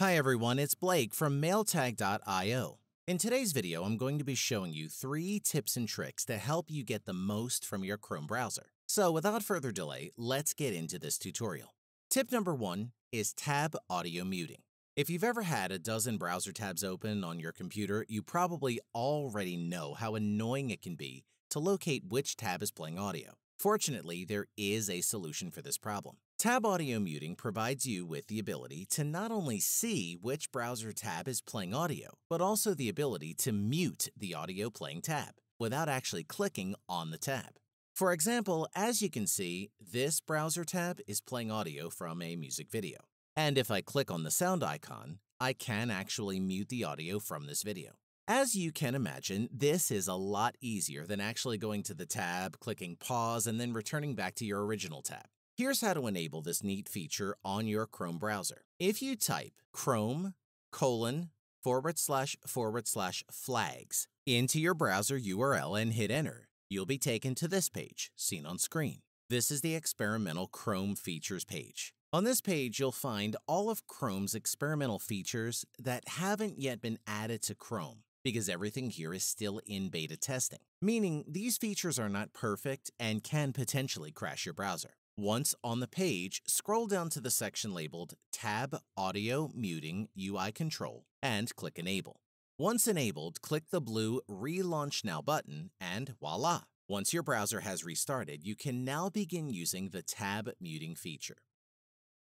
Hi everyone, it's Blake from Mailtag.io. In today's video, I'm going to be showing you three tips and tricks to help you get the most from your Chrome browser. So without further delay, let's get into this tutorial. Tip number one is tab audio muting. If you've ever had a dozen browser tabs open on your computer, you probably already know how annoying it can be to locate which tab is playing audio. Fortunately, there is a solution for this problem. Tab audio muting provides you with the ability to not only see which browser tab is playing audio, but also the ability to mute the audio playing tab without actually clicking on the tab. For example, as you can see, this browser tab is playing audio from a music video. And if I click on the sound icon, I can actually mute the audio from this video. As you can imagine, this is a lot easier than actually going to the tab, clicking pause, and then returning back to your original tab. Here's how to enable this neat feature on your Chrome browser. If you type chrome colon forward slash forward slash flags into your browser URL and hit enter, you'll be taken to this page, seen on screen. This is the experimental Chrome features page. On this page, you'll find all of Chrome's experimental features that haven't yet been added to Chrome because everything here is still in beta testing, meaning these features are not perfect and can potentially crash your browser. Once on the page, scroll down to the section labeled Tab Audio Muting UI Control and click Enable. Once enabled, click the blue Relaunch Now button and voila! Once your browser has restarted, you can now begin using the tab muting feature.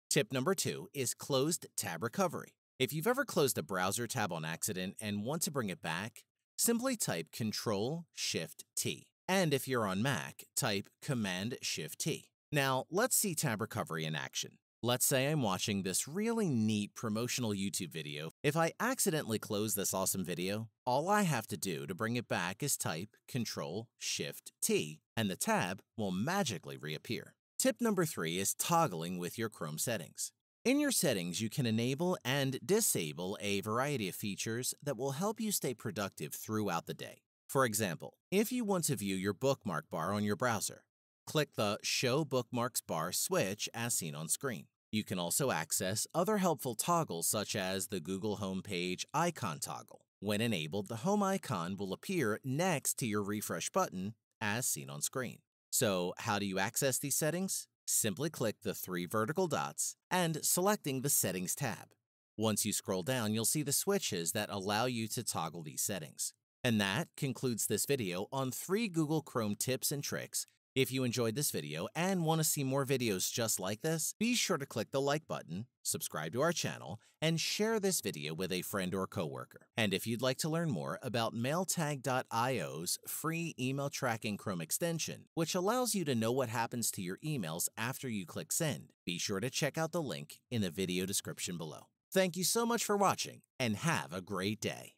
Tip number two is closed tab recovery. If you've ever closed a browser tab on accident and want to bring it back, simply type Control Shift T. And if you're on Mac, type Command Shift T. Now, let's see tab recovery in action. Let's say I'm watching this really neat promotional YouTube video. If I accidentally close this awesome video, all I have to do to bring it back is type Control Shift T, and the tab will magically reappear. Tip number three is toggling with your Chrome settings. In your settings, you can enable and disable a variety of features that will help you stay productive throughout the day. For example, if you want to view your bookmark bar on your browser, click the Show Bookmarks bar switch as seen on screen. You can also access other helpful toggles such as the Google Homepage icon toggle. When enabled, the home icon will appear next to your refresh button as seen on screen. So how do you access these settings? Simply click the three vertical dots and selecting the Settings tab. Once you scroll down, you'll see the switches that allow you to toggle these settings. And that concludes this video on three Google Chrome tips and tricks if you enjoyed this video and want to see more videos just like this, be sure to click the like button, subscribe to our channel, and share this video with a friend or coworker. And if you'd like to learn more about Mailtag.io's free email tracking Chrome extension, which allows you to know what happens to your emails after you click send, be sure to check out the link in the video description below. Thank you so much for watching and have a great day.